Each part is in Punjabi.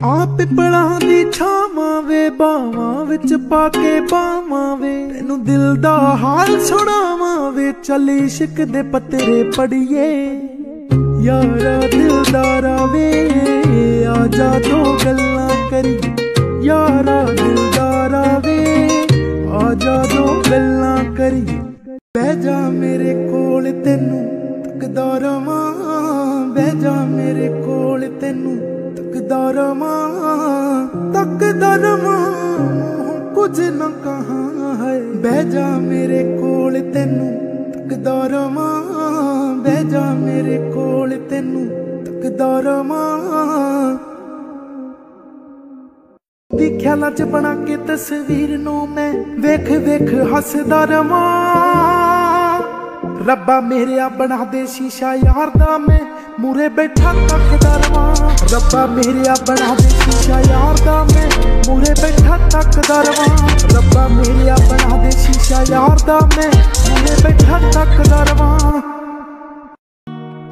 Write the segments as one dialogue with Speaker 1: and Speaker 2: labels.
Speaker 1: ਆ ਪਿਪਲਾਂ ਦੀ ਛਾਵਾਂ ਵੇ ਬਾਵਾਂ ਵਿੱਚ ਪਾ ਕੇ ਬਾਵਾਂ ਵੇ। ਤੈਨੂੰ ਦਿਲ ਦਾ ਹਾਲ ਸੁਣਾਵਾਂ ਵੇ, ਚੱਲ ਇਸ਼ਕ ਦੇ ਪੱਤਰੇ ਪੜੀਏ ਯਾਰਾ ਦਿਲਦਾਰਾ ਵੇ, ਆ ਜਾ ਦੋ ਗੱਲਾਂ ਕਰੀ। ਯਾਰਾ ਦਿਲਦਾਰਾ ਵੇ, ਆ ਜਾ ਦੋ ਗੱਲਾਂ ਕਰੀ। ਬਹਿ ਜਾ ਮੇਰੇ ਕੋਲ ਤੈਨੂੰ ਤੱਕਦਾ ਰਵਾਂ ਬਹਿ ਜਾ ਮੇਰੇ ਕੋਲ ਤੈਨੂੰ। ਤੱਕਦਾ ਰਵਾਂ ਤੱਕਦਾ ਰਵਾਂ ਕੁਝ ਨਾ ਕਹਾਂ ਹੈ ਬਹਿ ਜਾ ਮੇਰੇ ਕੋਲ ਤੈਨੂੰ, ਤੱਕਦਾ ਰਵਾਂ, ਬਹਿ ਜਾ ਮੇਰੇ ਕੋਲ ਤੈਨੂੰ, ਤੱਕਦਾ ਰਵਾਂ। ਦੀ ਖਿਆਲਾਂ ਚ ਬਣਾ ਕੇ ਤਸਵੀਰ ਨੂੰ ਮੈਂ ਵੇਖ ਵੇਖ ਹੱਸਦਾ ਰਵਾਂ। ਰੱਬਾ ਮੇਰਿਆ ਬਣਾ ਦੇ ਸ਼ੀਸ਼ਾ ਯਾਰ ਦਾ ਮੈਂ ਮੂਰੇ ਬੈਠਾ ਤੱਕਦਾ ਰਵਾਂ। ਰੱਬਾ ਮੇਰਿਆ ਬਣਾ ਦੇ ਸ਼ੀਸ਼ਾ ਯਾਰ ਦਾ ਮੈਂ ਮੂਰੇ ਬੈਠਾ ਤੱਕਦਾ ਰਵਾਂ। ਰੱਬਾ ਮੇਰਿਆ ਬਣਾ ਦੇ ਸ਼ੀਸ਼ਾ ਯਾਰ ਦਾ ਮੈਂ ਮੂਰੇ ਬੈਠਾ ਤੱਕਦਾ ਰਵਾਂ।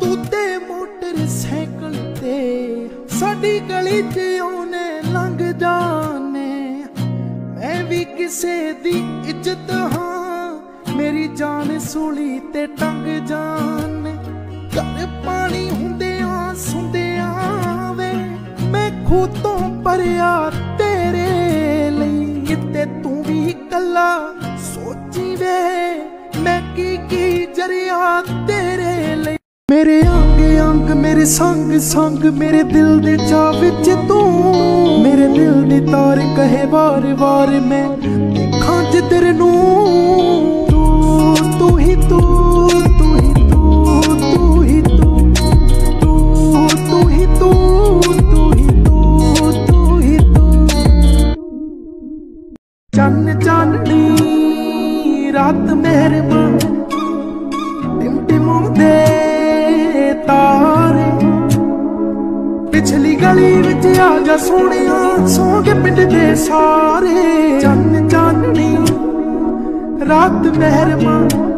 Speaker 1: ਤੂੰ ਤੇ ਮੋਟਰ ਸਾਈਕਲ ਤੇ ਸਾਡੀ ਗਲੀ 'ਚ ਉਹਨੇ ਲੰਘ ਜਾਣੇ। ਮੈਂ ਵੀ ਕਿਸੇ ਦੀ ਇੱਜ਼ਤ ਹਾਂ। ਮੇਰੀ ਜਾਨ ਸੂਲੀ ਤੇ ਟੰਗ ਜਾਣ ਘਰ ਪਾਣੀ ਹੁੰਦਿਆਂ ਸੁੰਦਿਆਂ ਵੇ, ਮੈਂ ਖੂਹ ਤੋਂ ਪਰਿਆ ਤੇਰੇ ਲਈ। ਤੇ ਤੂੰ ਵੀ ਕੱਲਾ ਸੋਚੀ ਵੇ, ਮੈਂ ਕੀ ਕੀ ਜਰਿਆ ਤੇਰੇ ਲਈ। ਮੇਰੇ ਅੰਗ ਅੰਗ, ਮੇਰੇ ਸੰਗ ਸੰਗ, ਮੇਰੇ ਦਿਲ ਦੇ ਚਾ ਵਿੱਚ ਤੂੰ। ਮੇਰੇ ਦਿਲ ਦੀ ਤਾਰ ਕਹੇ ਵਾਰ ਵਾਰ ਮੈਂ ਦੇਖਾਂ ਜਿੱਧਰ ਰਾਤ ਮਿਹਰਬਾਨ ਤਾਰੇ। ਪਿਛਲੀ ਗਲੀ ਵਿੱਚ ਆ ਜਾ ਸੋਹਣਿਆ, ਸੌਂ ਕੇ ਪਿੰਡ ਦੇ ਸਾਰੇ। ਚੰਨ ਚਾਨਣੀ, ਰਾਤ ਮਿਹਰਬਾਨ